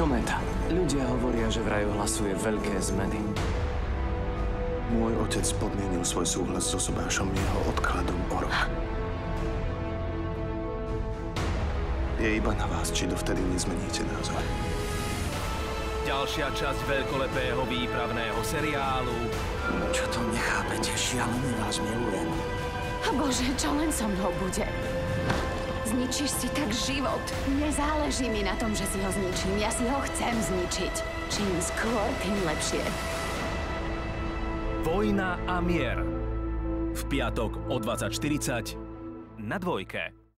Kométa. Ľudia hovoria, že vraj ohlasuje veľké zmeny. Môj otec podmienil svoj súhlas so sobášom jeho odkladom o rok. Je iba na vás, či dovtedy nezmeníte názor. Ďalšia časť veľkolepého výpravného seriálu Čo to nechápete? Šialený vás milujem. A bože, čo len so mnou bude? Zničíš si tak život. Nezáleží mi na tom, že si ho zničím. Ja si ho chcem zničiť. Čím skôr, tým lepšie. Vojna a mier. V piatok o 20.40 na dvojke.